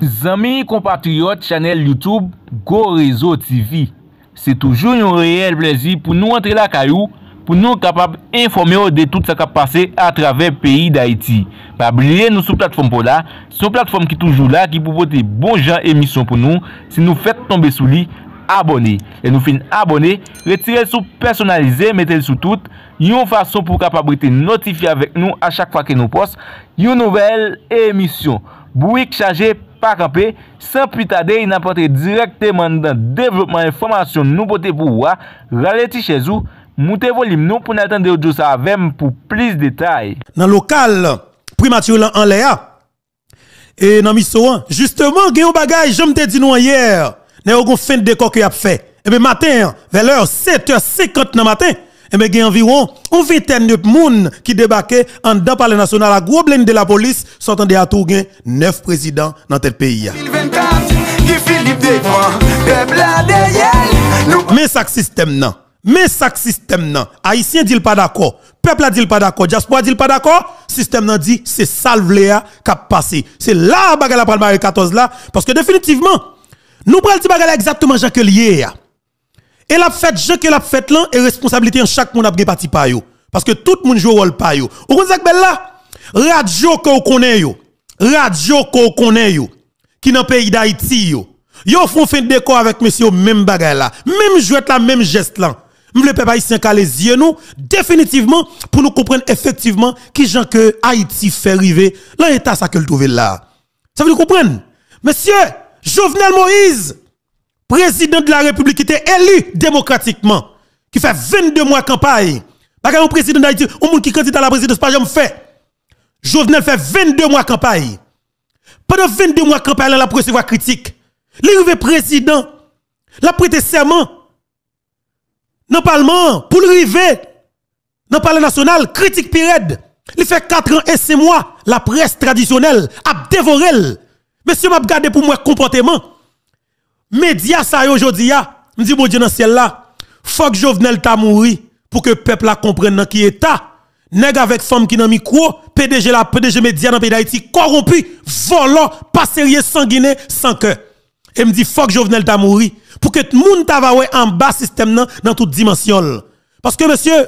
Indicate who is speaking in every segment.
Speaker 1: Zami kompatriot chanel YouTube Go Rezo TV. Se toujou yon reyel plezi pou nou antre la kayou pou nou kapab informe ou de tout sa kap pase a traver peyi d'Haïti. Pabliye nou sou platform pou la, sou platform ki toujou la ki pou pote bon jan emisyon pou nou. Si nou fèt tombe sou li, abone. E nou fin abone, retire sou personalize, metel sou tout. Yon fason pou kapab rete notifi avèk nou a chak fwa ke nou pos. Yon nouvel emisyon. Bouik chaje pa kampe, san pwitade yon apote direkteman dan devlopman informasyon nou pote pou wwa, raleti chezou, moute volim nou pou natan de oujou sa avem pou plis detay.
Speaker 2: Nan lokal, primatur lan an le a, e nan miso an, justeman gen yon bagay, jom te di nou an yer, ne yon kon fin de koke ap fe, ebe matin, ve or 7h50 nan matin, et bien, il y a environ une vingtaine de monde qui débarquent en dedans par le national à gros de la police, de à tout neuf présidents dans tel pays. Mais ça système non. Mais ça système non. Haïtien dit pas d'accord. Peuple a dit pas d'accord. Diaspora dit pas d'accord. Système nan dit c'est salve léa qui a passé. C'est là bagarre la parle 14 là parce que définitivement nous prenons le bagarre exactement Jacques lié. Et la fête, je que la fête là, et responsabilité en chaque monde a parti par. Parce que tout le monde joue rôle par. Vous comprenez ça là? Radio vous connaissez yo. Radio vous connaissez yo. Qui dans le pays d'Haïti yo. Yo font fin de décor avec monsieur même bagay là. Même jouet là, même geste là. Le peuple haïtien les yeux nous, définitivement, pour nous comprendre effectivement qui gens que Haïti fait arriver, l'état ça que le là. Ça veut comprendre? Monsieur, Jovenel Moïse, président de la République qui était élu démocratiquement, qui fait 22 mois de campagne. Pas un président d'Haïti, un monde qui candidat à la présidence, pas jamais fait. Jovenel fait 22 mois de campagne. Pendant 22 mois de campagne, il a recevoir critique. Il président, il a prêté serment dans le Parlement pour arriver dans le Parlement national, critique période. Il fait 4 ans et 6 mois, la presse traditionnelle a dévoré. Monsieur m'a regardé pour moi comportement. Média ça aujourd'hui me dit bon Dieu dans ciel là, faut Jovenel ta mouri pour que peuple la comprenne qui état. Nèg avec femme qui dans micro, PDG la PDG média dans pays d'Haïti corrompu, volant, pas sérieux sanguiné sans cœur. Et me dit faut Jovenel ta mouri pour que tout le monde ta en bas système nan, dans toute dimension. Parce que monsieur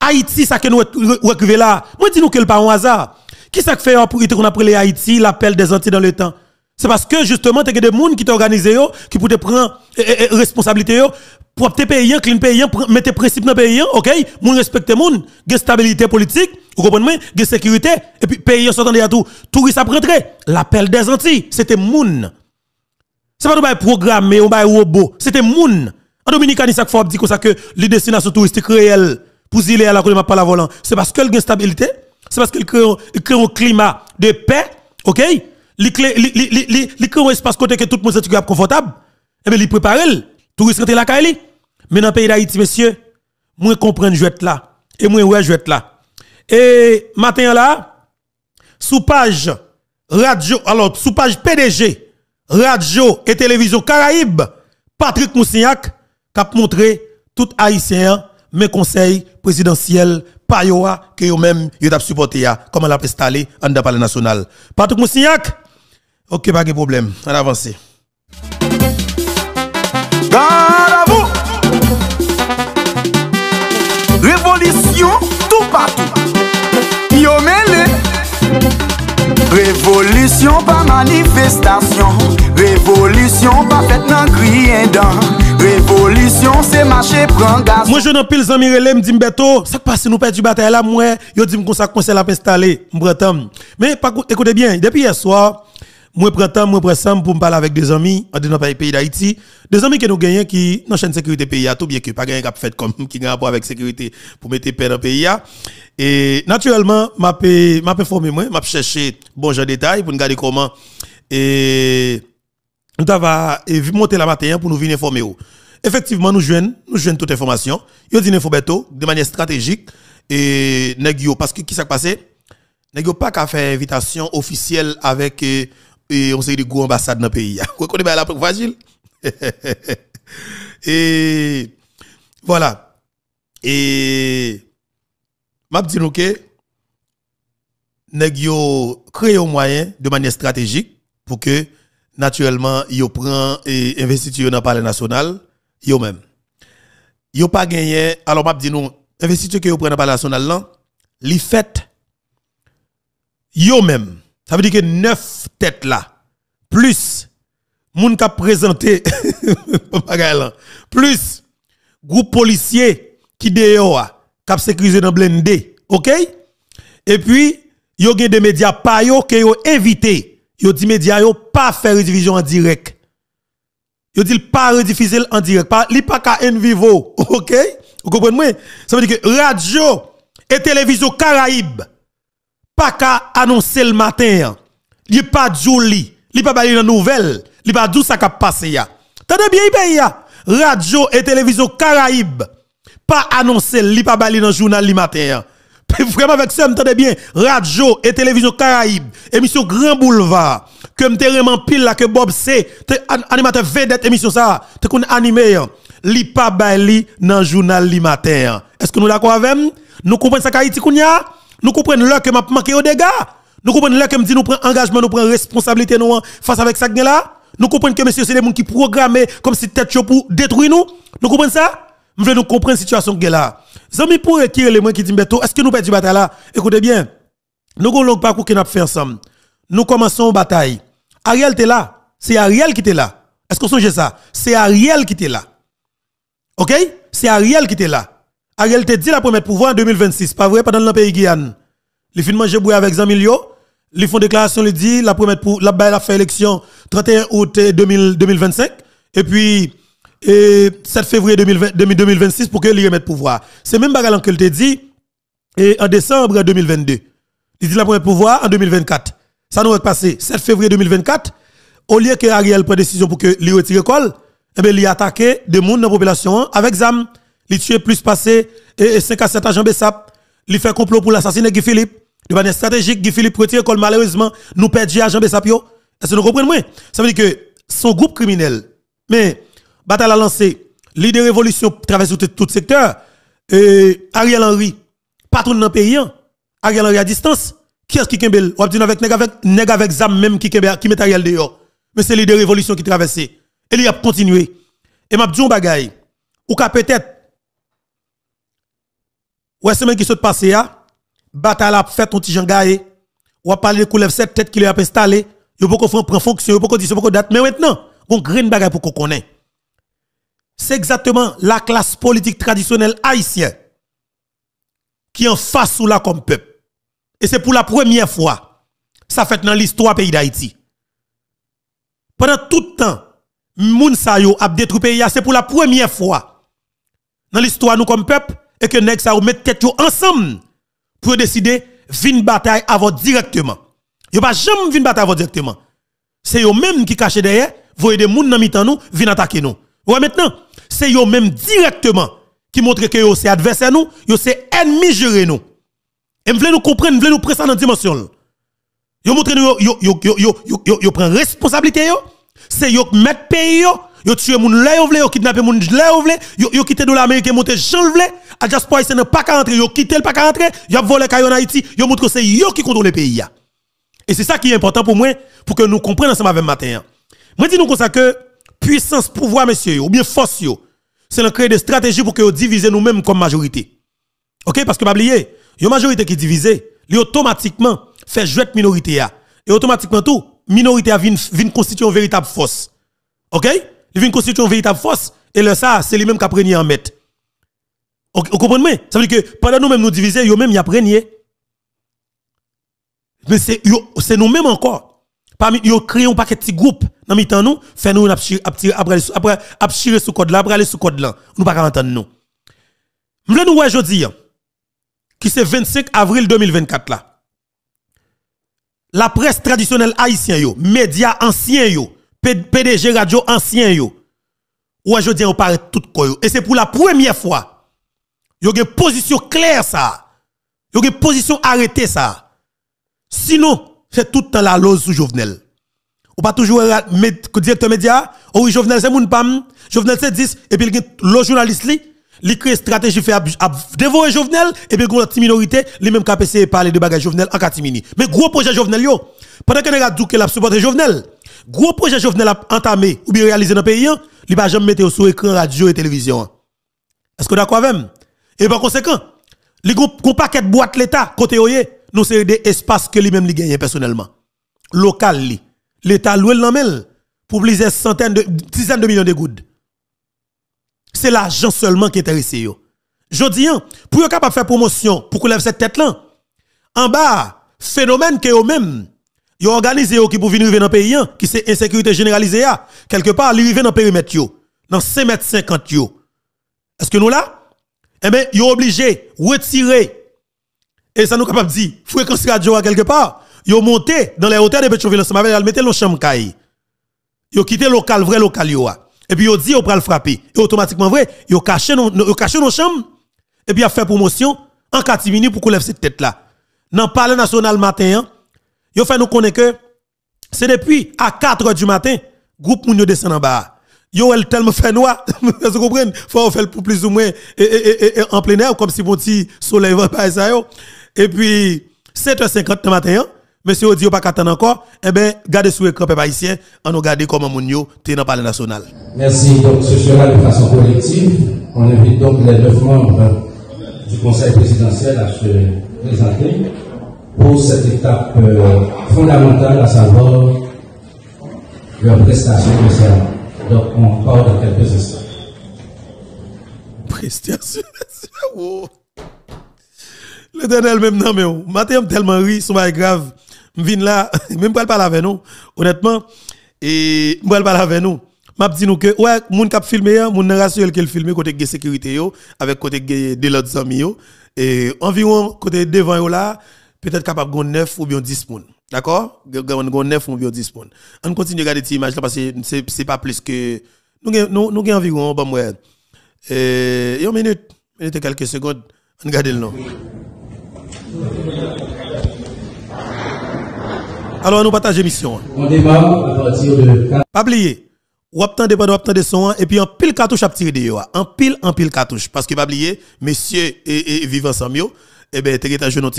Speaker 2: Haïti ça que nous recuvez là, moi dis nous que le pas un hasard. Qui ça fait pour qu'on appelle Haïti l'appel des Antilles dans le temps? C'est parce que justement, tu as des gens qui t'organisent, qui pour te prendre responsabilité, pour te payer, clean payer, mettre principe dans le pays, ok? Moun respecte moun, gen stabilité politique, vous comprenez? Gen sécurité, et puis payer s'entendent à tout. Touriste à. L'appel des Antilles, c'était moun. C'est pas un programmé, un robot, c'était moun. En Dominicaine, ça faut dire que les destinations touristiques réelles, pour y aller à la couleur pas la volant, c'est parce qu'elle a stabilité, c'est parce qu'elle crée un climat de paix, ok? Li li crée un espace côté que tout le monde se confortable et bien il prépare le touriste la caille mais dans le pays d'Haïti monsieur moi comprendre jouet là et moi ouais jouet là et matin là sous page radio alors sous page PDG radio et télévision Caraïbe Patrick Moussignac qui a montré tout haïtien mes conseils présidentiels Payoa que même yo t'a supporté comme elle a installé en parler national. Patrick Moussignac Ok, pas de problème. On avance.
Speaker 3: vous Révolution tout partout. Yo Révolution pas manifestation. Révolution pas faite dans crier dans. Révolution c'est marcher prendre gaz.
Speaker 2: Moi je n'en pile zami relé me dit Mbeto, ça passe nous perdre du bataille là moi, yo dit me ça conseil la installer, Mais écoutez bien, depuis hier soir moi prends temps moi prends pour me parler avec des amis en dans le pays d'Haïti. Des amis que nous gagnons qui dans chaîne sécurité pays tout bien que pas gagner cap fait comme qui rapport avec sécurité pour mettre paix dans le pays et naturellement m'a m'a formé moi m'a chercher bon genre détail pour nous garder comment et nous va monter la matin pour nous venir informer effectivement nous joignons nous joignons toute information yo dit info de manière stratégique et parce que qui s'est passé? Nèg pas qu'à faire invitation officielle avec et on sait des gros ambassades dans le pays. Vous connaissez la facile? et voilà. Et m'a dit nous que nèg créé un moyen de manière stratégique pour que naturellement, yo prend et investiture dans palais national, yo même. Yo pas gagné, alors m'a dit nous, investiture que yo prend dans palais national là, li fait yo même. Ça veut dire que neuf têtes là, plus moun ka présenté plus groupe policier qui dehors cap sécurisé dans blindé, OK? Et puis yo gen des médias pa yo que yo invité, yo dit médias yo pas faire rediffusion en direct. Yo dit pas rediffuser en direct, pas li pas ka en vivo, OK? Vous comprenez? Ça veut dire que radio et télévision Caraïbe pas ka annoncer le matin. Li pas joli, li pas bailler dans nouvelle, li pas d'où ça ka passé ya. Tendez bien pays. Radio et télévision Caraïbe pas annoncer li pas bailler dans journal li matin. Vraiment avec ça, m'entendez bien. Radio et télévision Caraïbe, émission Grand Boulevard, que m'te vraiment pile là que Bob C, animateur vedette émission ça, te qu'on animé, li pas bailler dans journal li matin. Est-ce que nous d'accord avec Nous comprenons ça Haïti kounya Nous comprenons là que m'a manqué au dégâts Nous comprenons là que me dit nous prenons engagement, nous prenons responsabilité nous face avec ça là Nous comprenons que monsieur c'est des gens qui programment comme si tête pour détruire nous. Nous comprenons ça? Nous voulons nous comprendre la situation là. Zami pour retirer les mots qui disent est-ce que nous perdons bataille là? Écoutez bien. Nous avons un long parcours qu'on a fait ensemble. Nous commençons une bataille. Ariel était là. C'est Ariel qui était là. Est-ce qu'on songe ça? C'est Ariel qui était là. OK? C'est Ariel qui était là. Ariel te dit la première pouvoir en 2026, pas vrai, pendant le pays Guyane. Les films manger boué avec Zamilio. Ils font déclaration, ils dit la première pour la balle a fait élection 31 août 2025 et puis et 7 février 2026 pour que lui remette pouvoir. C'est même bagarre que te dit et en décembre 2022. Il dit la première pouvoir en 2024. Ça nous est passé 7 février 2024 au lieu que Ariel prenne décision pour que lui retire l'école, eh bien il a attaqué des gens dans la population avec zam, il tue plus passé et 5 à 7 agents Bessap, il fait complot pour l'assassiner Guy Philippe. De manière stratégique, Guy Philippe retire l'école malheureusement, nous perdons agent Bessap Est-ce que vous comprenez Ça veut dire que son groupe criminel mais bataille a lancé, leader révolution traverse tout, secteur, et Ariel Henry, patron dans le pays, hein. Ariel Henry à distance, qui est-ce qui kembel? Ou dit avec nèg avec nèg avec zam même qui qui met Ariel dehors. Mais c'est leader révolution qui traverse. Et il a continué. Et m'a dit un bagay, ou ka peut-être Ouais, semaine qui saute passé ya, bataille a fait ton petit jangaye, ou a parlé de coulève cette tête qui a installé, yo pas prendre fonction, yo pas dire, yo pas date, mais maintenant, on grain bagay pour qu'on connaisse c'est exactement la classe politique traditionnelle haïtienne qui en face sous la comme peuple. Et c'est pour la première fois, ça fait dans l'histoire pays d'Haïti. Pendant tout le temps, moun sa yo a détruit pays, c'est pour la première fois dans l'histoire nous comme peuple et que nèg sa yo met tête ensemble pour décider vin bataille avant directement. Yo pas jamais vin bataille avant directement. C'est eux même qui caché derrière, voyez des moun nan mitan nous, vin attaquer nous. Ouais maintenant, c'est eux même directement qui montre que yo c'est adversaire nous, yo c'est ennemi géré nous. Et m'vle nous comprendre, m'vle nous prendre dans dimension. Yo montre nous yo yo responsabilité yo, c'est yo mettre pays yo, yo tue moun là yo vle, yo kidnapper moun là yo vle, yo yo quitter a diaspora c'est pas qu'à rentrer, yo quitter le pas qu'à rentrer, yo volé caillou en Haïti, yo montre que c'est yo qui contrôle le pays Et c'est ça qui est important pour moi pour que nous comprenions ensemble avec matin. Moi dis nous comme ça que puissance, pouvoir, messieurs, ou bien force, c'est de créer des stratégies pour que vous divisez nous-mêmes comme majorité. OK? Parce que, pas oublier, une majorité qui li automatiquement fait jouer minorité. Et automatiquement tout, minorité vient, vient constituer une véritable force. OK? Il vient constituer une véritable force. Et là, ça, c'est lui-même qui a en mettre. Vous comprenez? Ça veut dire que pendant nous-mêmes nous diviser, vous même y Mais c'est nous-mêmes encore. Parmi yo créé un paquet de groupes. Dans mi-temps nous fait nous après après après sous code là après aller code là nous pas entendre nous. M'vle nous aujourd'hui qui c'est 25 avril 2024 là. La presse traditionnelle haïtienne yo. Médias anciens yo. PDG radio ancien yo. Ou aujourd'hui on parle tout quoi et c'est pour la première fois yo une position claire ça. Yo une position arrêtée ça. Sinon c'est tout le temps la lose sous Jovenel. Ou pas toujours mettre directeur média, oh oui, Jovenel c'est moun pam, Jovenel c'est 10, et puis le journaliste li, li crée stratégie fait dévorer Jovenel, et puis une petite minorité, li même KPC parler de bagage Jovenel en catimini. Mais gros projet Jovenel yo, pendant que les gars dit que la Jovenel, Gros projet Jovenel a entamé ou bien réalisé dans le pays, il va jamais mettre sur écran radio et télévision. Est-ce que d'accord avec Et par conséquent, les gros paquet de boîtes l'État, côté oye, nous c'est des espaces que lui-même li gagne personnellement. Local. L'État loue l'amel pour plusieurs centaines de dizaines de millions de gouttes. C'est l'argent seulement qui est intéressé yo. Jodi pour être capable de faire promotion pour lève cette tête là. En bas, phénomène que eux même yo organisé qui pour venir dans le pays qui c'est insécurité généralisée quelque part li dans le périmètre dans 5 mètres 50 yo. Est-ce que nous là? Eh bien, yo obligé retirer et ça nous capable dire fréquence radio à quelque part yo monté dans les hôtels de Petroville ensemble avec mettre le chambre caille. Yo quitté local vrai local et puis yo dit yo pral frapper et automatiquement vrai nos yo caché nos chambres et puis a fait promotion en catimini pour qu'on lève cette tête là. Dans le palais national matin, yo fait nous connaître que c'est depuis à 4 h du matin, groupe moun yo descend en bas. Yo elle tellement fait noir, vous comprenez? Faut faire pour plus ou moins et, et, et, en plein air comme si mon petit soleil va pas ça yo. Et puis 7h50 du matin, monsieur dit pas qu'attendre encore, eh ben gardez sur écran peuple haïtien, on nous garder comment moun yo dans le palais national.
Speaker 4: Merci donc ce sera de façon collective. On invite donc les neuf membres du Conseil présidentiel à se présenter pour cette étape euh, fondamentale, à savoir leur prestation de. Donc, on parle
Speaker 2: L'éternel même non mais matin tellement ri, son pas grave. M'vin là, même pas parler avec nous. Honnêtement, et m'pa parler avec nous m'a dit que ouais moun k'ap filmer moun rassuré qu'elle filmer côté de sécurité avec côté de l'autre amis yo. Et environ côté devant yo là peut-être capable gon 9 ou bien 10 moun d'accord? Gon 9 ou bien 10 moun on continue regarder cette image là parce que c'est pas plus que nous nous nous environ bon ouais euh une minute. Minute quelques secondes. On regarde le nom. Alors nous partageons mission.
Speaker 4: On démarre à partir de
Speaker 2: pas oublier. Ou attendez pas attendez son et puis en pile cartouche à tirer de yo. En pile en pile cartouche. Parce que pas oublier messieurs et, et vivant ensemble yo. Et ben t'es un jeune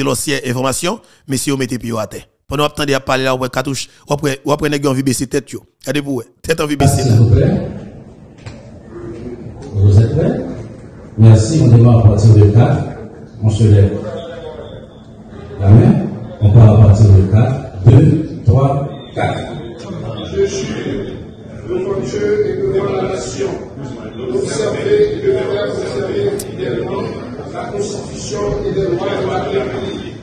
Speaker 2: information. Messieurs mettez pied à terre pendant attendez à parler là ou cartouche ou après nèg envie baisser tête yo. Regardez vous tête envie baisser
Speaker 4: s'il vous plaît vous êtes prêts? Merci on démarre à partir de 4 on se lève. La main on part à partir de 4 2 3 4
Speaker 5: je suis devant Dieu et devant la nation, d'observer et de faire observer fidèlement la Constitution et les lois de la République,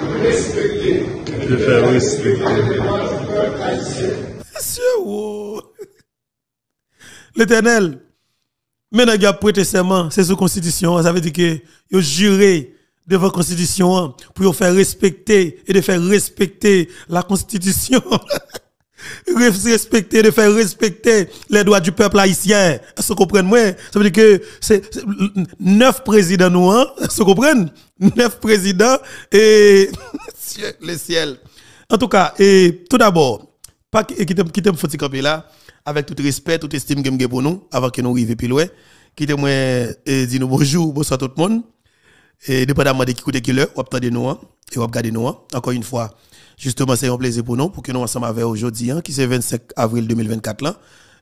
Speaker 5: de respecter
Speaker 6: de faire respecter.
Speaker 2: Monsieur. L'éternel, maintenant il a prêté serment, c'est sous constitution, ça veut dire que il juré devant la constitution pour faire respecter et de faire respecter la constitution. respecter, de faire respecter les droits du peuple haïtien. Est-ce que moi? Ça veut dire que c'est neuf présidents nous, hein? Est-ce? Neuf présidents et le ciel. En tout cas, et tout d'abord, pas qui t'aime qui t'aime faut camper là avec tout respect, toute estime que j'ai pour nous avant que nous arrivions plus loin. Qui t'aime et dit nous bonjour, bonsoir tout le monde. Et dépendamment de qui écoute qui l'heure, ou attendez nous hein, et ou regarder nous hein. encore une fois. Justement, c'est un plaisir pour nous, pour que nous ensemble avec aujourd'hui, hein, qui c'est 25 avril 2024 là,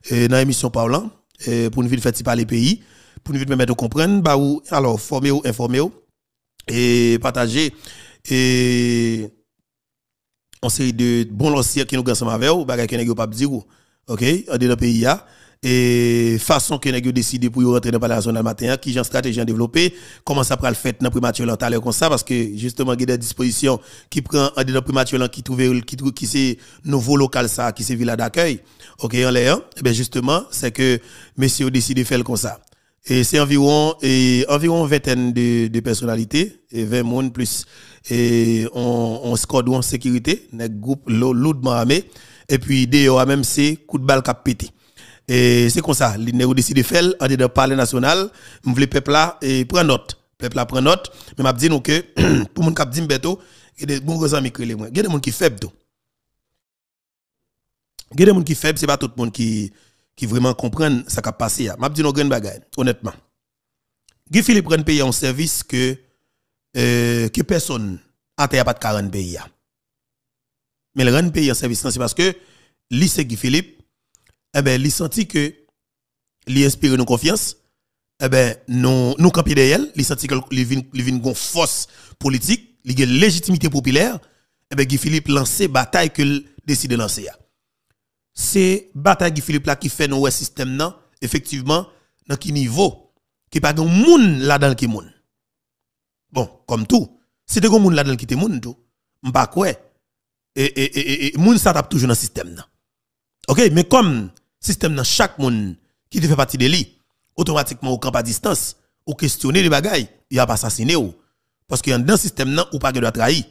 Speaker 2: et dans l'émission parlant, et pour nous faire par les pays, pour nous mettre à comprendre, bah, ou, alors, former ou informer ou, et partager, et, on série de bons lanciers qui nous ensemble avec ou, bah, qui n'a pas dire ok, dans le pays, là et façon que nous décidé pour rentrer dans le palais national matin qui j'ai stratégie à développer comment ça prend le fait dans primature là comme ça parce que justement il y a des dispositions qui prend dans le primature qui trouve qui qui c'est nouveau local ça qui c'est villa d'accueil OK en l'air. Et bien justement c'est que messieurs ont décidé de faire comme ça. Et c'est environ et environ vingtaine de, de personnalités et 20 monde plus et on on squad en sécurité un groupe lourdement armé et puis DO même c'est coup de balle qui a pété et c'est comme ça, les ont décidé de faire, en dedans parler national, je voulais peuple là et prendre note. Peuple là prend note, mais m'a dit que pour mon cap dimbeto, il y a des bons amis qui les moi. Il y a des gens qui faibles. Il y a des gens qui faibles, c'est pas tout le monde qui qui vraiment comprend ce qui a passé. M'a dit une grande bagaille, honnêtement. Guy Philippe prend payer un service que euh, que personne a pas de 40 pays. Mais le rend payer un service c'est parce que lycée Guy Philippe, eh ben, il senti que il inspire nous confiance. Eh ben, nous, nous campions derrière, il senti que une force politique, il légitimité populaire. Eh ben, Guy Philippe lancé bataille qu'il décide de lancer. C'est bataille Guy Philippe là qui fait nos système non, effectivement, dans qui niveau, qui pas de monde là-dedans qui moun. Bon, comme tout, si de monde là-dedans qui te moun tout, m'pas quoi. Et, et, et, et, moun ça tape toujours dans le système. OK, mais comme système dans chaque monde qui fait partie de lui, automatiquement au camp à distance, ou questionner les bagailles, il a pas assassiné ou parce que dans le système ou pas de trahir.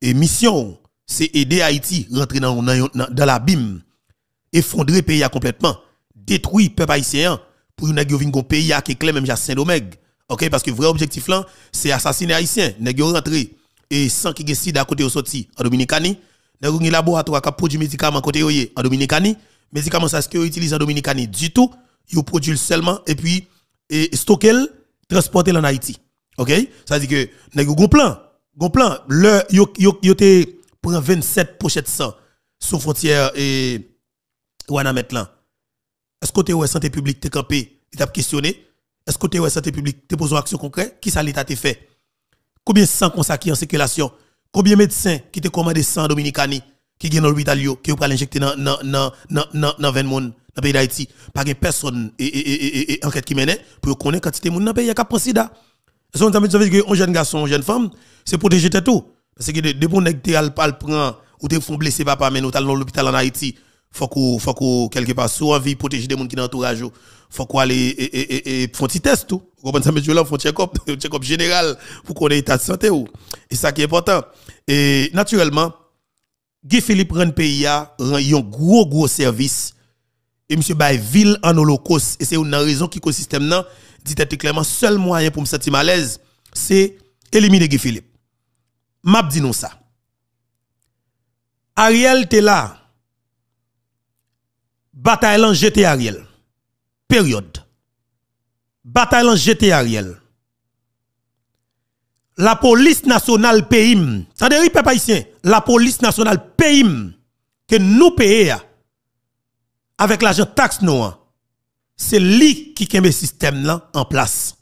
Speaker 2: Et mission c'est aider Haïti rentrer dans dans, dans l'abîme, effondrer le pays complètement, détruire le peuple haïtien pour une un pays qui est même à Saint-Domingue. OK parce que vrai objectif là, c'est assassiner haïtien, nèg rentrer et sans y ait à côté au sorti en Dominicanie, nèg un laboratoire qui produit médicaments côté en Dominicanie, médicaments ça ce que utilise en Dominicanie du tout, ils produisent seulement et puis et stocker transporter en Haïti. OK? Ça dire que nèg un plan, un plan, le yo yo yo te prend 27 pochettes sang sous frontière et Wana mettre là. Est-ce que tu santé publique te campé, il questionné Est-ce que tu santé publique te pose une action concrète? Qui ça l'état te fait? Combien de sang qui en circulation? Combien de médecins qui te commandé sang dominicani qui viennent dans l'hôpital qui ont l'injecter dans dans dans dans dans 20 monde dans le pays d'Haïti? Pas de personne et, enquête qui mène pour connaître quantité monde dans le pays qui a pris sida. Jeune garçon, une jeune femme, c'est protéger tout? Parce que nèg te al prend ou te font papa dans l'hôpital en Haïti faut qu'on faut qu'on quelque part soit envie protéger des gens qui dans entourage faut qu'on aller et et font petit test tout. Vous comprenez ça monsieur là font check up check up général pour qu'on ait état de santé ou. Et ça qui est important. Et naturellement Guy Philippe rend pays a un gros gros service. Et monsieur bay ville en holocauste. Et c'est une raison qui écosystème nan dit clairement seul moyen pour me sentir mal l'aise c'est éliminer Guy Philippe. M'a dit nous ça. Ariel t'es là bataille en jeté Ariel. Période. Bataille en jeté Ariel. La police nationale ça ne pas ici, la police nationale pays que nous payons avec l'argent taxe noire, c'est lui qui a le système là en place.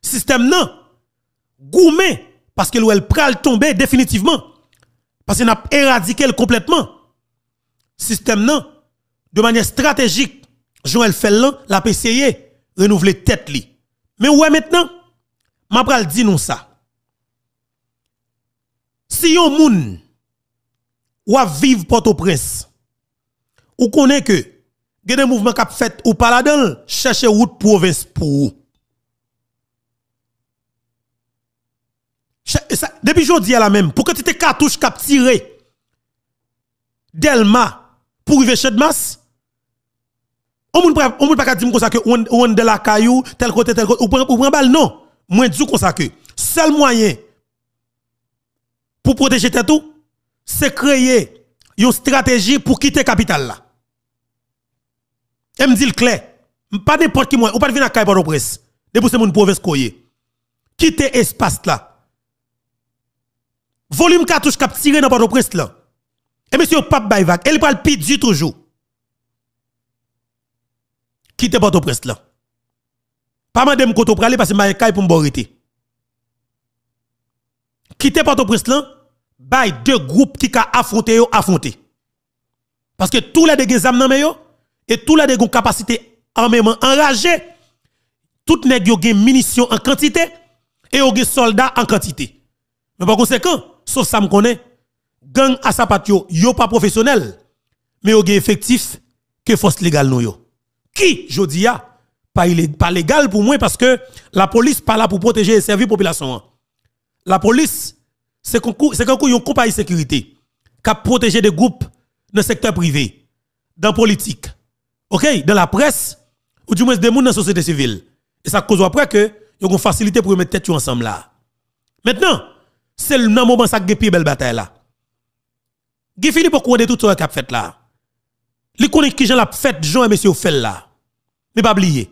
Speaker 2: Système là, gourmet, parce que elle pral tomber définitivement. Parce qu'il a éradiqué complètement. Système là, de manière stratégique, Joël Fellan l'a essayé renouveler tête li. Mais ouais maintenant, m'a pral dit nous ça. Si yon moun ou a vivre Port-au-Prince, ou connaît que gen des mouvements k'ap fait ou pas là-dedans, chercher route province pour Depuis jodi à la même, pour que tu te cartouche cap tiré Delma pour arriver chez masse, on ne peut pas dire comme ça que on de la caillou, tel côté, tel côté, ou prend balle, non. Moi, dis comme ça seul moyen pour protéger tout, c'est créer une stratégie pour quitter la capitale là. Et me dit le clair, pas n'importe qui moi, ou pas venir à caille par presse. C'est mon province koye. Quitter espace là. Volume cartouche cap tiré dans port presse là. Et monsieur Pape Bayvac, elle parle du toujours quitte Port-au-Prince là. Pas madame koto pralé parce que ma kay pour m'borité. Quitte Port-au-Prince là, bay deux groupes qui ka affronter yo affronter. Parce que tous les dégâts âmes nan yo et tous les dégâts capacité armement enragé, tout nèg yo gen munitions en quantité et yo gen soldats en quantité. Mais par conséquent, sauf ça me connaît, gang à sapatio yo pas professionnel, mais yo gen effectif que force légale nou yo qui, je dis, pas, pas légal pour moi parce que la police pas là pour protéger et servir la population. La police, c'est une compagnie de sécurité qui a protégé des groupes dans le secteur privé, dans la politique, ok, dans la presse, ou du moins des gens dans la société civile. Et ça cause après que a une facilité pour mettre tête ensemble là. Maintenant, c'est le moment ça qui belle bataille là. Guy Philippe connaît tout ce qu'il a fait là? Li connaît qui j'en l'a fait, Jean et monsieur fait là. Mais pas oublier.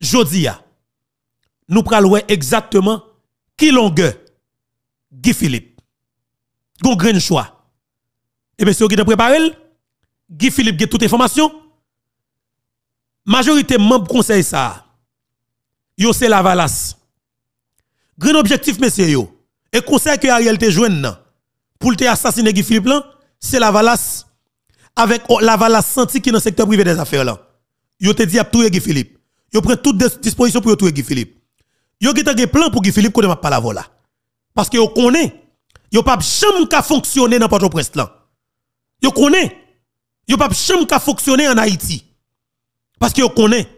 Speaker 2: Jodi nous prenons exactement qui longueur Guy Philippe. Gon grain choix. Et monsieur qui t'a préparé Guy Philippe a toute information. Majorité membre conseil ça. Yo c'est la valasse. Grand objectif messieurs yo. Et conseil que Ariel te joine pour te assassiner Guy Philippe là, c'est la valasse avec la valasse senti qui dans le secteur privé des affaires là. Yo te dit à tout Guy Philippe. Yo prend toutes dispositions pour tout Guy Philippe. Yo qui un plan pour Guy Philippe qu'on ne pas la voilà. Parce que yo connaît yo pas jamais qu'à fonctionner dans Port-au-Prince là. Yo connaît yo pas jamais qu'à fonctionner en Haïti. Parce que yo connaît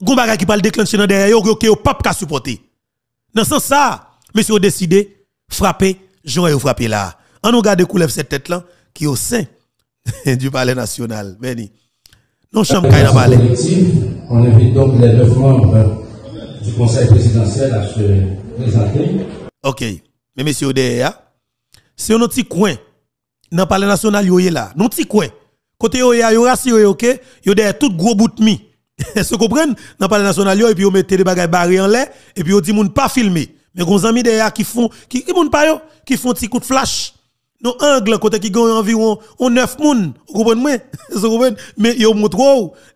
Speaker 2: gon bagay qui parle déclencher dans derrière yo que yo pas qu'à supporter. Dans ce sens ça, monsieur décidé frapper Jean yo frapper là. On nous garde coulever cette tête là qui est au sein du palais national. Beni. Non chambre palais.
Speaker 4: On invite donc les neuf membres du conseil présidentiel à se présenter.
Speaker 2: OK. Mais monsieur derrière c'est un petit coin dans le palais national yo là, un petit coin. Côté yo ya yo rassuré OK, yo derrière tout gros bout de mi. Vous comprenez? Dans le palais national yo et puis yo mettez des bagages barrés en l'air et puis yo dit moun pas filmer. Mais gon amis derrière qui font qui qui moun pas yo? Qui font petit coup de flash. Non angle côté qui gagne environ 9 moun, vous comprenez Mais yo montre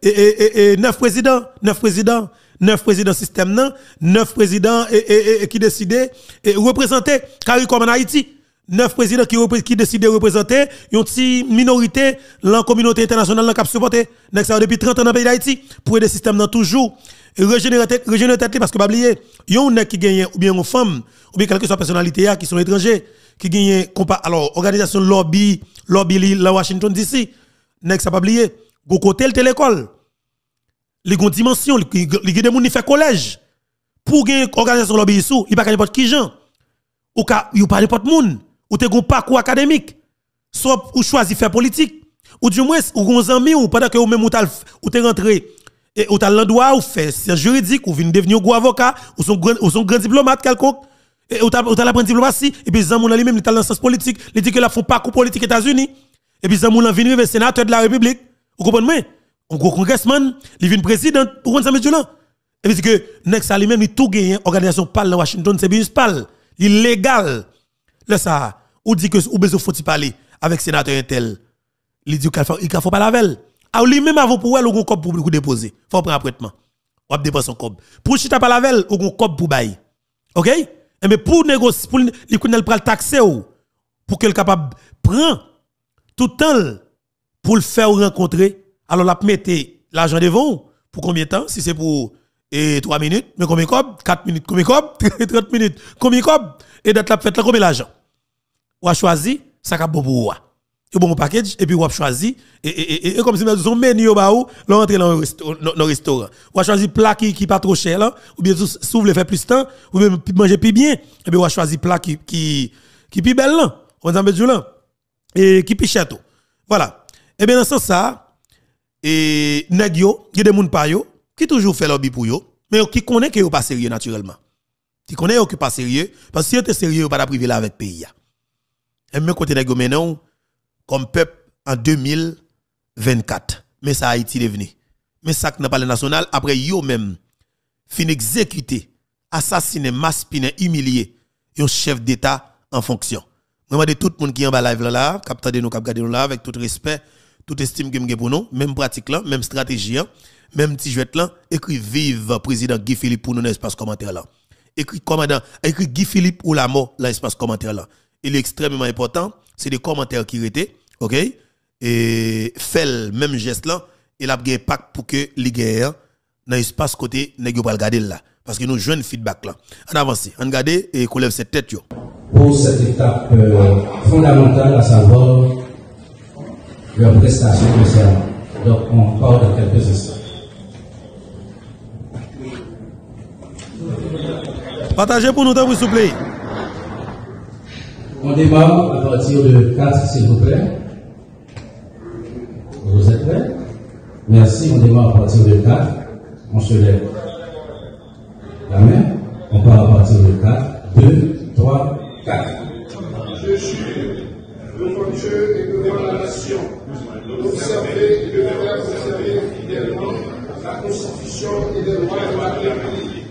Speaker 2: et et et 9 présidents, 9 présidents neuf présidents système non, neuf présidents et, qui décidaient et représenter CARICOM en Haïti. Neuf présidents qui, qui décident de représenter une petite minorité dans la communauté internationale qui a supporté depuis 30 ans dans le pays d'Haïti. Pour aider le système toujours régénérer tête parce que pas oublier yon qui gagne ou bien une femme ou bien quelque soit personnalité qui sont étrangers qui gagne alors organisation lobby lobby la Washington DC nek ça pas oublier go côté l'école les gon dimension les des gens qui fait collège. Pour gagner organisation lobby sous il pas n'importe qui gens. Ou ka ou pas n'importe monde ou te gon parcours académique. Soit ou choisi faire politique. Ou du moins ou gon ami ou pendant que ou même ou ou te rentré et ou t'as l'endroit ou fait c'est juridique ou vinn devenir un avocat ou son grand ou son grand diplomate quelconque et ou t'as la diplomatie et puis zamou lui même il t'a dans sens politique il dit que la font parcours politique États-Unis et puis zamou là vinn sénateur de la République vous comprenez un gros congressman, il vient président pour ça monsieur là. Et puis que next lui même il tout gagne organisation PAL dans Washington, c'est bien PAL, il légal. Là ça, ou dit que ou besoin faut parler avec sénateur intel. Il dit qu'il faut il faut pas la veille. Ah lui même avant pour elle ou cop pour pour déposer. Faut prendre apprêtement. Ou déposer son cop. Pour chita pas la ou cop pour bail. OK? Et mais pour négocier pour il connaît le taxer ou pour qu'elle capable prend tout temps pour le faire rencontrer alors, la mettez l'argent devant pour combien de temps? Si c'est pour et 3 minutes, mais combien de 4 minutes, combien de 30 minutes, combien de Et d'être la fête là, combien d'argent Ou a choisi, ça a bon pour. Bon package, et puis a choisi, et, et, et, comme si nous avons menu au bas, l'entrée dans le restaurant. A choisi plat qui, qui pas trop cher là, ou bien si vous voulez faire plus de temps, ou bien manger plus bien, et ou a choisi plat qui, qui, qui plus belle là, on là, et qui plus cher. Voilà. Et bien dans ce sens ça, et nèg y a des moun pa yo qui toujours fait lobby pour yo, mais qui connaît que pas sérieux naturellement. Qui connaît yo pas sérieux parce que si yo sérieux, yo pas privé là avec pays. Et même côté nèg yo maintenant comme peuple en 2024. Mais ça Haïti devenu. Mais ça n'a pas le national après yo même fin exécuter, assassiner, maspiner, humilier un chef d'état en fonction. Moi de tout le monde qui est en bas live là, de nous cap nous là avec tout respect tout estime que pour nous, même pratique là, même stratégie, hein. même petit jouet là, écrit vive président Guy Philippe pour nous dans l'espace commentaire là. Écrit commandant, écrit Guy Philippe ou la mort dans l'espace commentaire là. Il est extrêmement important, c'est des commentaires qui étaient, OK? Et fait le même geste là, il a un impact pour que les guerres dans l'espace côté nèg pas regarder là parce que nous jouons feedback là. On avance, on regarde et lève cette tête
Speaker 4: Pour cette étape euh, fondamentale à savoir leur prestation de serment. Donc, on parle de quelques instants.
Speaker 2: Partagez pour nous, s'il vous plaît.
Speaker 4: On démarre à partir de 4, s'il vous plaît. Vous êtes prêts Merci. On démarre à partir de 4. On se lève. La main. On part à partir de 4. 2, 3, 4.
Speaker 5: Je suis devant Dieu et devant la nation d'observer et de faire observer fidèlement la Constitution et les lois de la République,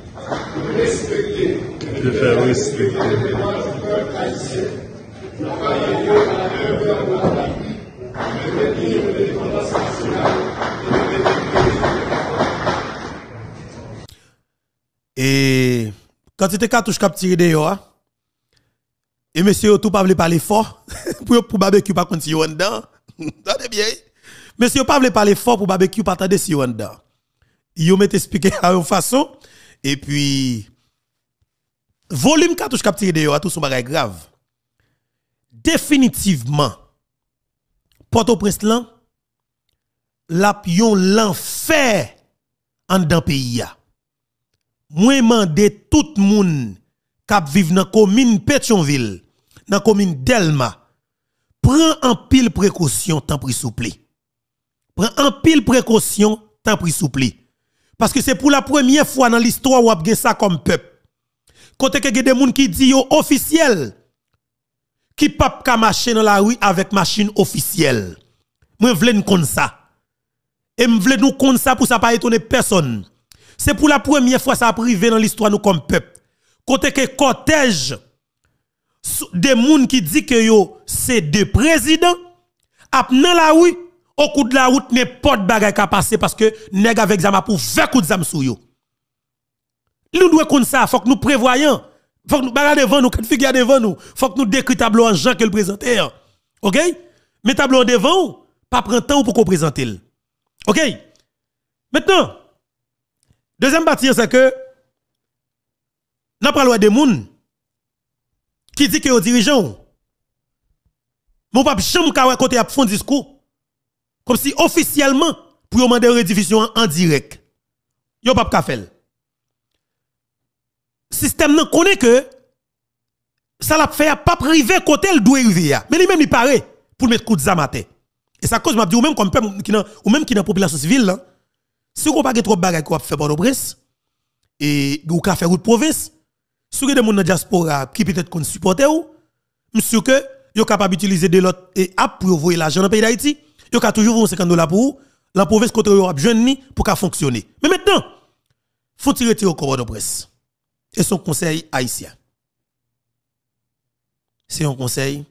Speaker 5: de respecter
Speaker 6: de faire respecter
Speaker 5: les lois du peuple haïtien, à la
Speaker 2: Quand c'était cartouche cap tiré dehors, et monsieur tout pas parler fort pour pour barbecue pas contre si en dedans. Attendez bien. Monsieur pas parler fort pour barbecue pas attendre si en dedans. Yo m'est expliqué à une façon et puis volume cartouche cap tiré dehors tout son bagage grave. Définitivement Port-au-Prince là la l'enfer en dans pays Moi mandé tout moun k'ap vive dans commune Pétionville, dans commune Delma, prend en pile précaution tant pris souple. Prend en pile précaution tant pris souple. Parce que c'est pour la première fois dans l'histoire où a ça comme peuple. Côté que des gens qui disent officiel qui pas ka marcher dans la rue avec machine officielle. Moi vle nous ça. Et me vle nous ça pour ça pas étonner personne. C'est pour la première fois ça a privé dans l'histoire nous comme peuple. Côté que cortège des gens qui dit que yo c'est deux présidents ap la rue au coup de la route n'importe bagay ka passer parce que nèg avec zama pour 20 coups de zam sou yo. Nous doit comme ça faut que nous prévoyons. Faut que nous regarder devant nous figure devant nous. Faut que nous décrit tableau en Jean que le présenter OK? Mais tableau devant pas prendre temps pour qu'on présente OK? Maintenant deuxième partie c'est que n'a pas des gens qui dit que aux dirigeants mon pape chambre ka côté a fond discours comme si officiellement pour demander rediffusion en direct. Yo pas ka faire système nan connaît que ça l'a fait pas privé côté le doit arriver mais lui même il paraît pour mettre coup de zamaté. Et ça cause m'a dit ou même comme qui ou même qui dans population civile là si vous pas trop bagay qu'on fait pour presse et ou ka faire route province si vous avez des gens dans diaspora qui peut-être qu'on supporter ou, monsieur que yo capable d'utiliser de l'autre et app pour envoyer l'argent dans le pays d'Haïti, yo ka toujours 50 dollars pour la province yo a besoin pour qu'à fonctionner. Mais maintenant, faut tirer au corps de presse. Et son conseil haïtien. C'est un conseil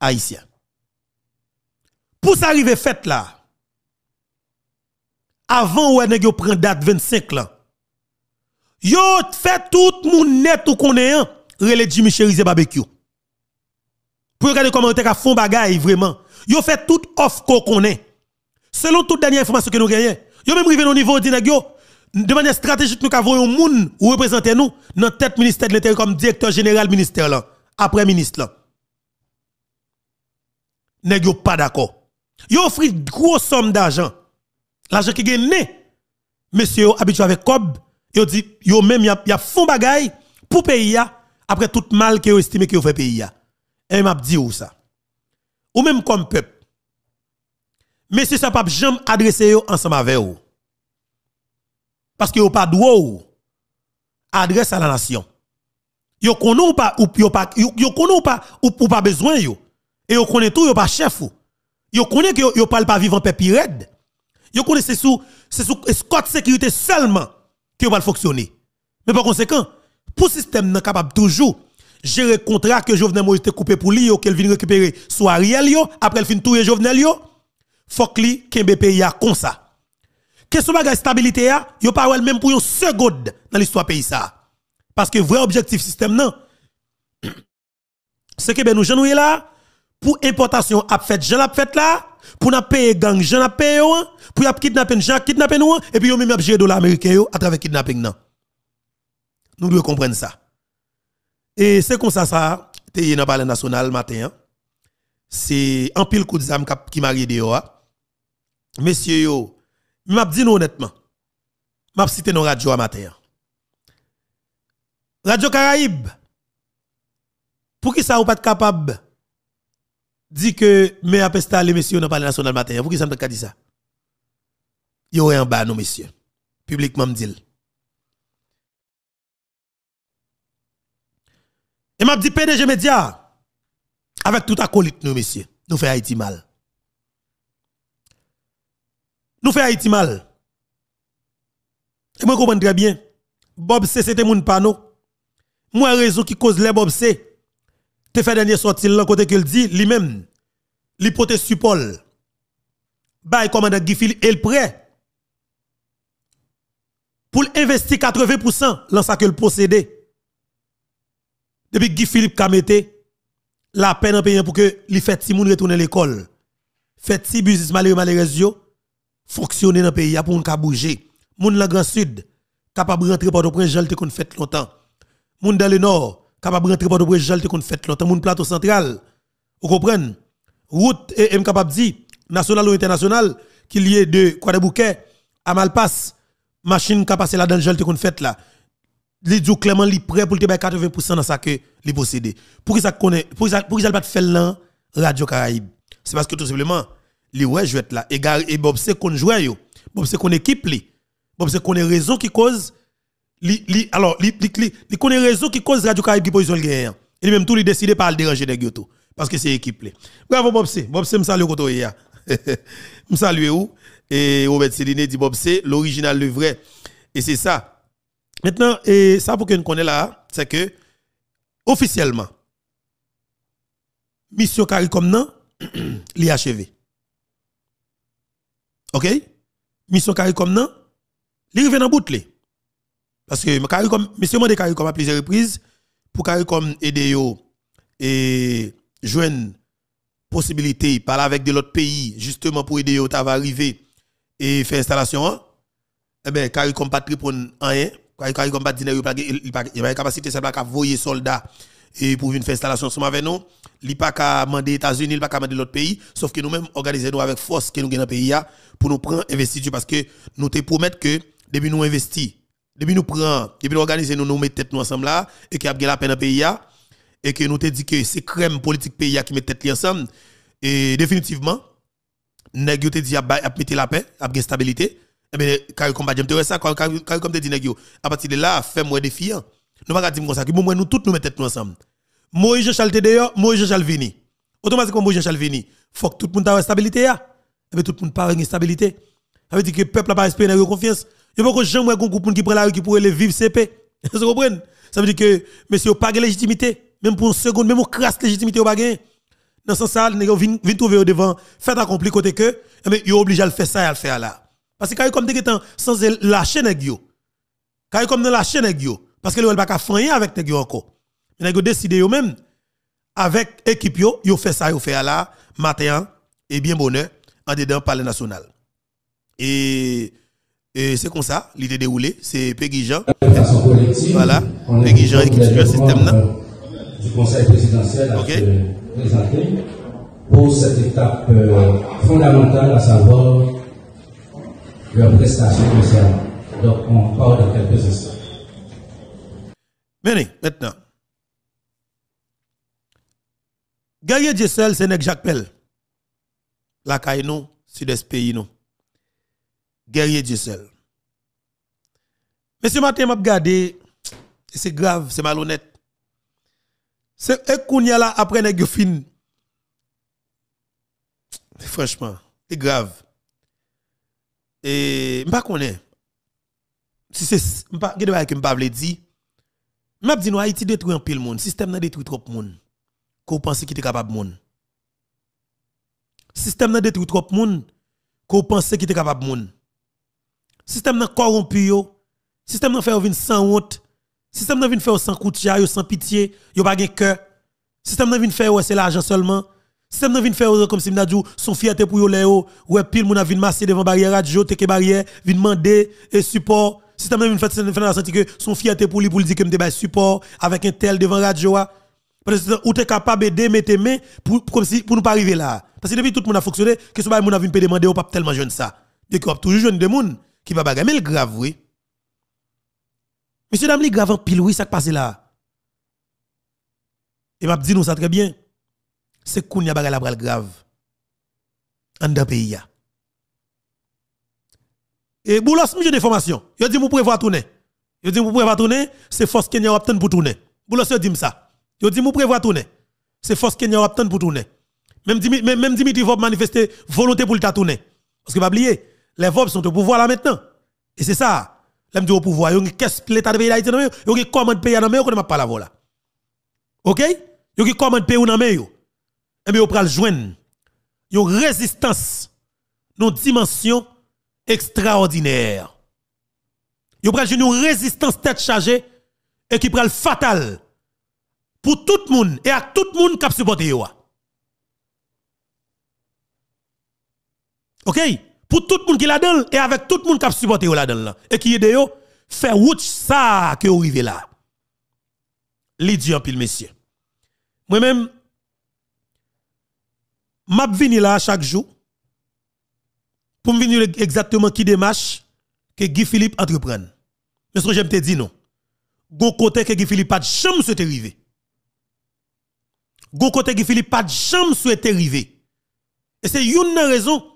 Speaker 2: haïtien. Pour ça arriver fait là, avant ou est prend date 25 là, Yo fait tout moun net ou connaît relé Jimmy Cherise barbecue. Pour regarder comment on a fond bagay vraiment. Yo fait tout off qu'on connaît. Selon toute dernière information que nous gagnons. Yo même rivé au niveau de de manière stratégique nous avons un moun ou représenter nous dans tête ministère de l'Intérieur comme directeur général ministère là, après ministre là. Nèg yo pas d'accord. Yo offri gros somme d'argent. L'argent qui gagne monsieur habitué avec Cob yo dit yo même a, y a fond bagay pour pays après tout mal que yo estime que yo fait pays et m'a dit ou ça? Ou même comme peuple. C'est ça pas jamais adresser ensemble avec vous. Parce que yo pas droit adresse à la nation. Yo connaît ou pas ou yo pas yo, connaît ou pas ou, pas besoin yo. Et yo connaît tout yo pas chef ou yo connaît que yo, pas vivant pépi red yo connaît c'est sous c'est sous escorte sécurité seulement que va fonctionner. Mais par conséquent, pour système n'est capable toujours gérer contrat que Jovenel Moïse te coupé pour lui qu'elle vienne récupérer soit Ariel yo après elle fin tout Jovenel yo faut que li kembe pays a comme ça. Question bagage stabilité a, yo pas même pour une seconde dans l'histoire pays ça. Parce que vrai objectif système non c'est que ben nous là pour importation a fait j'en a fait là. Pour n'a payer gang j'en a payé pour y kidnapper gens kidnapper nous et puis yo même gérer dollar américain à travers kidnapping non. Nous devons comprendre ça. Et c'est comme ça ça t'es dans palais national matin hein. c'est un pile coup de qui m'a dehors hein. messieurs yo m'a dit honnêtement. M'a cité nos radio à matin hein. Radio Caraïbe pour qui ça ou pas capable? Dit que mais a installé messieurs dans palais national matin pour qui ça dit ça? Y aurait en bas, nous, messieurs. Publiquement, me dit. Et m'a dit PDG Média, avec tout acolyte, nous, messieurs, nous fait Haïti mal. Nous fait Haïti mal. Et moi, comprends très bien. Bob C, c'était mon panneau. Moi, raison qui cause les Bob C. Te fait dernier sorti là, côté qu'il dit, lui-même, l'hypothèse Paul. Bay commandant Gifil, il prêt pour investir 80% dans ça que le possédé. Depuis Guy Philippe Kamete, la peine en payant pour que les fait si moun retourne l'école. Fait si business malheureux malheureux fonctionner dans le pays pour nous bouger. Moun la Grand Sud capable rentrer par le prince Jean te qu'on fait longtemps. Moun dans le nord capable de rentrer par le prince Jean te qu'on fait longtemps. Moun plateau central. Vous comprenez? Route et capable dire national ou international qu'il y ait de quoi de bouquet à Malpasse machine qui là dans le gel qu'on fait là. Li dit clairement li prêt pour te 80% dans ça que li posséder. Pour ça connaît pour ça pour ça pas faire là radio Caraïbe c'est parce que tout simplement li ouais jouet là. Et et Bob c'est qu'on joue yo. Bob c'est qu'on équipe li Bob c'est qu'on raison qui cause li li alors li li li connaît raison qui cause radio Caraïbe qui position le et même tout li décider pas le déranger nèg tout parce que c'est équipe bravo Bob c'est Bob c'est me salue koto ya me salue ou et Robert Céline dit Bob c'est l'original le vrai. Et c'est ça. Maintenant, et ça pour que nous connaissons là, c'est que, officiellement, mission CARICOM non, li achevé. OK? Mission CARICOM non, li revient en. Parce que CARICOM, mission de CARICOM à plusieurs reprises, pour CARICOM aider yo et joindre possibilité, parler avec de l'autre pays, justement pour aider yo à arriver et faire installation, hein. eh bien, CARICOM pas de rien. Quand il combat il a une capacité simple à voyer soldats et pour venir faire installation ensemble avec nous. Il pas qu'à demander États-Unis il pas qu'à demander l'autre pays. Sauf que nous mêmes organiser nous avec force que nous dans le pays pour nous prendre investiture. Parce que nous te promettons que depuis nous investir depuis nous prendre depuis nous organiser nous nous mettre tête nous ensemble là et qu'il y a la peine dans le pays et que nous te dit que c'est crème politique pays qui met tête ensemble et définitivement nèg te dit a mettre la paix a stabilité eh bien, quand combat j'aime te ça, quand comme dit à partir de là, fais moi défiant. Nous pas dire comme ça, que moi nous tous nous mettons nous ensemble. Moïse Jean-Charles d'ailleurs, Moïse Jean-Charles vini. Automatiquement Moïse Jean-Charles vini. Faut que tout le monde ait stabilité. Et eh bien tout le monde pas stabilité. Ça veut dire que le peuple n'a pas espéré confiance. A pas que jamais un groupe qui prend la rue qui pourrait vivre CP. Vous comprenez? Ça veut dire que monsieur pas de légitimité, même pour une seconde, même une crasse légitimité au pas Dans ce sens, vous venez trouver devant fait accompli côté que, eh bien, il est obligé à le faire ça et à le faire là. Parce que quand comme des temps sans lâcher nèg yo. Comme dans lâcher nèg yo parce que le pas fanyer avec nèg yo encore. Mais nèg décidé yo même avec équipe yo, yo fait ça yo fait là matin et bien bonheur en dedans palais national. Et, et c'est comme ça, l'idée déroulée, c'est Peggy Jean. Voilà, Peggy Jean qui suit le système là.
Speaker 4: Du conseil présidentiel à okay. se présenter pour cette étape euh, fondamentale à savoir leur prestation serment. Donc, on parle de quelques instants.
Speaker 2: Venez, maintenant. Guerrier Jessel, c'est Jacques Pell. La nous, sud-est pays nous. Guerrier Jessel. Mais ce matin, m'a regardé, c'est grave, c'est malhonnête. C'est un qu'on y a là après nèg. Franchement, c'est grave. Et m'pa connais. Si c'est m'pa gade ba que m'pa vle dit nous Haïti détruit un pile monde, système nan détruit trop monde. Qu'on pense qu'il est capable monde. Système nan détruit trop monde. Qu'on pense qu'il est capable monde. Système nan corrompu yo. Système nan fait vin sans honte. Système nan vin faire sans coutier, sans pitié, yo pas gen cœur. Système nan vin faire c'est l'argent seulement. Si vous vient faire comme si dit son fierté pour yo ouais pile moun a vinn masser devant barrière radio teke barrière vinn demander et support si vous vient faire la senti que son fierté pour lui pour lui dire que me support avec un tel devant radio parce que ou t'es capable de mettre main pour comme si pour nous pas arriver là parce que depuis tout le monde a fonctionné que ce pas moun a vinn demander ou pas tellement jeune ça bien que toujours jeune de moun qui va bagarre mais le grave oui. Monsieur dame li grave en pile oui ça qui passe là. Et m'a dit nous ça très bien. C'est qu'on y a la bral grave. En dans pays et boulos j'ai des informations il dit vous pouvez voir tourner. Il dit vous pouvez voir tourner. C'est force Kenya obtenu pour tourner. Boulos dit ça. Il dit vous pouvez voir tourner. C'est force Kenya obtenu pour tourner. Même Dimitri va manifester volonté pour le tourner. Parce que pas oublier les VOP sont au pouvoir là maintenant. Et c'est ça. L'aime dit au pouvoir il y a qu'est-ce l'état de pays d'Haïti il y a commande pays dans qu'on pas la voilà. OK? Il y a commande pays dans main eh bien, on pral joindre. Une résistance, une dimension extraordinaire. Yo pral une résistance tête chargée et qui pral fatal pour tout le monde et à tout le monde qui a supporté. OK? Pour tout le monde qui la donne et avec tout le monde qui a supporté la donne et qui aide yo faire route ça que vous arrivez là. Lidi en pile messieurs. Moi-même m'a vini là chaque jour pour me venir exactement qui démarche que Guy Philippe entreprenne. Mais ce que j'aime te dire non. Gon que Guy Philippe pas de jamais souhaité arriver. Gon côté Guy Philippe pas de jamais souhaité arriver. Et c'est une raison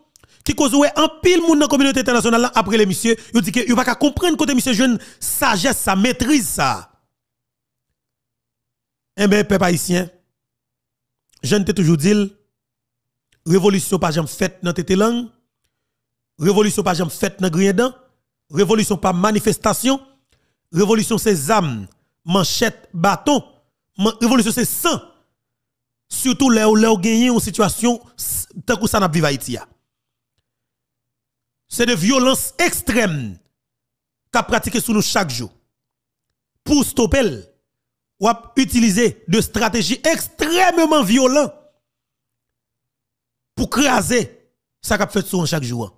Speaker 2: qui cause ouais en pile monde dans la communauté internationale après les messieurs, il dit que il pas comprendre côté monsieur jeune sagesse, sa maîtrise ça. Eh bien, peuple haïtien, je t'ai toujours dit, révolution pas jamais faite dans tes langues, révolution pas jamais faite dans Griedan, révolution pas manifestation, révolution c'est âmes, manchette, bâton, révolution c'est sang. Surtout là où là gagné une situation tant que ça n'a pas Haïti. C'est de violence extrême qu'a pratiqué sur nous chaque jour. Pour stopper ou utiliser de stratégies extrêmement violentes pour craser ça qu'a fait sur chaque jour.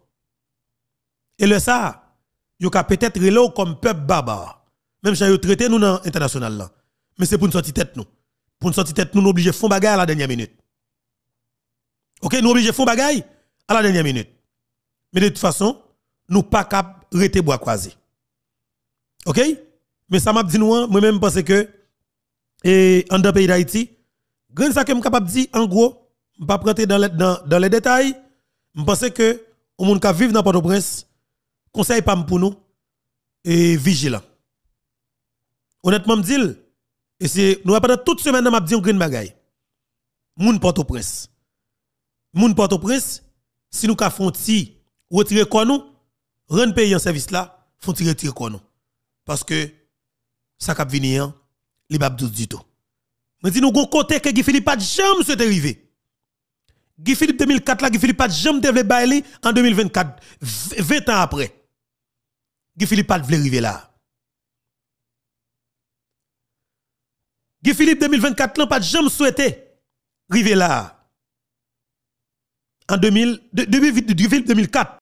Speaker 2: Et le ça, yo ka peut-être relou comme peuple barbare. Même si yo traité nous dans international. Mais c'est pour une sortie tête nous. Pour une sortie tête nous, nous obligés font bagaille à la dernière minute. OK, nous obligés font bagaille à la dernière minute. Mais de toute façon, nous pas cap rester bois croisé. OK? Mais ça m'a dit nous moi même pense que et en dans pays d'Haïti, grand ça que je capable dire en gros, je pas rentrer dans dans, dans les détails, je pense que au monde qui vivre dans Port-au-Prince, conseil pas pour nous et vigilant. Honnêtement me dit et c'est nous pendant toute semaine m'a dit un green bagay. Moun Port-au-Prince. Moun Port-au-Prince, si nous ka font retirer quoi nous, rendre pays en service là, font retirer quoi nous? Parce que ça cap venir li pas du tout. Mais dis nous gon côté que Guy Philippe pas jamais souhaité arriver. Guy Philippe 2004 là Guy Philippe pas jamais devait bailler en 2024 20 ans après. Guy Philippe pas voulait arriver là. Guy Philippe 2024 là pas jamais souhaité arriver là. En 2000 Guy Philippe 2004